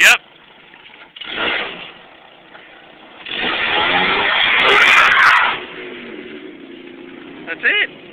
Yep. That's it.